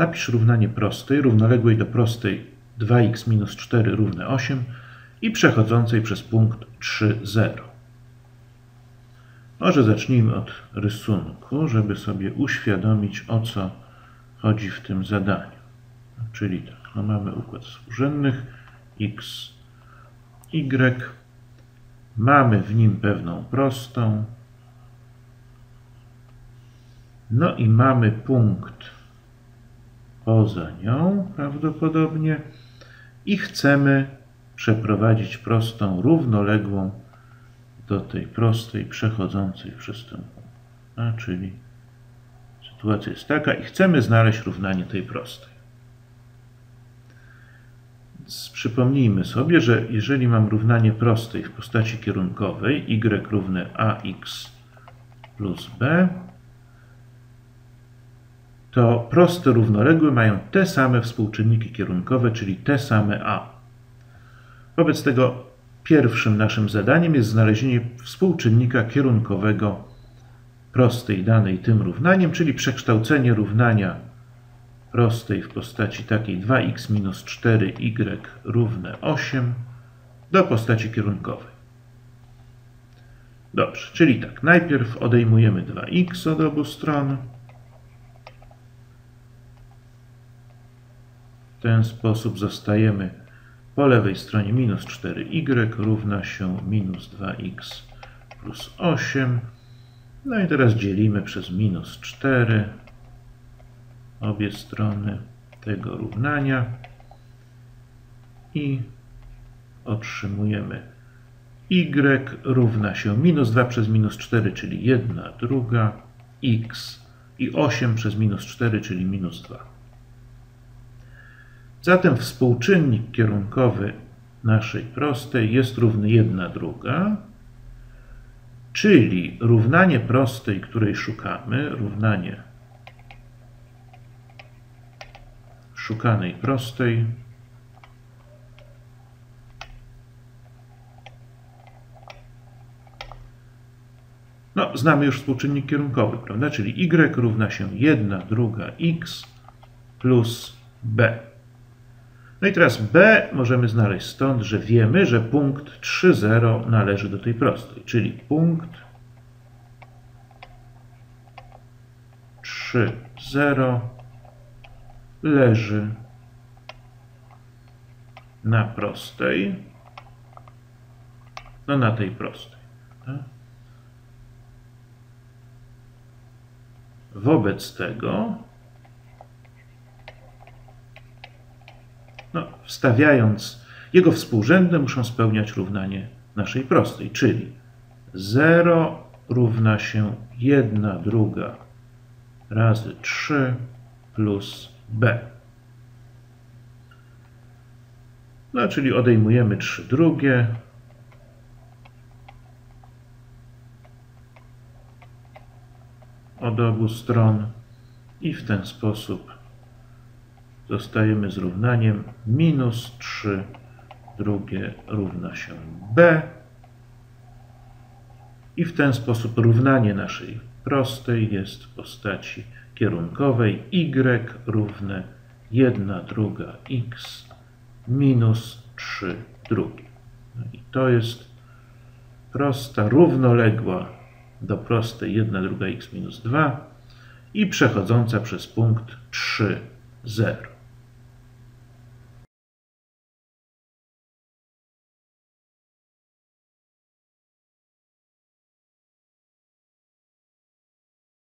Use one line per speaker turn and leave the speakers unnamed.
Napisz równanie prostej, równoległej do prostej 2x minus 4 równe 8 i przechodzącej przez punkt 3, 0. Może zacznijmy od rysunku, żeby sobie uświadomić, o co chodzi w tym zadaniu. Czyli tak, no mamy układ współrzędnych x, y. Mamy w nim pewną prostą. No i mamy punkt poza nią prawdopodobnie i chcemy przeprowadzić prostą równoległą do tej prostej przechodzącej przez punkt. A, czyli sytuacja jest taka i chcemy znaleźć równanie tej prostej. Przypomnijmy sobie, że jeżeli mam równanie prostej w postaci kierunkowej y równe ax plus b, to proste równoległe mają te same współczynniki kierunkowe, czyli te same a. Wobec tego pierwszym naszym zadaniem jest znalezienie współczynnika kierunkowego prostej danej tym równaniem, czyli przekształcenie równania prostej w postaci takiej 2x minus 4y równe 8 do postaci kierunkowej. Dobrze, czyli tak, najpierw odejmujemy 2x od obu stron. W ten sposób zostajemy po lewej stronie minus 4y równa się minus 2x plus 8. No i teraz dzielimy przez minus 4 obie strony tego równania i otrzymujemy y równa się minus 2 przez minus 4, czyli 1 druga, x i 8 przez minus 4, czyli minus 2. Zatem współczynnik kierunkowy naszej prostej jest równy 1 druga, czyli równanie prostej, której szukamy, równanie szukanej prostej No, znamy już współczynnik kierunkowy, prawda? Czyli y równa się 1 druga x plus b. No i teraz b możemy znaleźć stąd, że wiemy, że punkt 3,0 należy do tej prostej, czyli punkt 3,0 leży na prostej, no na tej prostej. Tak? Wobec tego no, wstawiając jego współrzędne muszą spełniać równanie naszej prostej, czyli 0 równa się 1 druga razy 3 plus b. No, czyli odejmujemy 3 drugie. Od obu stron i w ten sposób zostajemy z równaniem minus 3 drugie równa się b. I w ten sposób równanie naszej prostej jest w postaci kierunkowej y równe 1 druga x minus 3 drugie. No i to jest prosta równoległa do prostej 1 druga x minus 2 i przechodząca przez punkt 3, 0.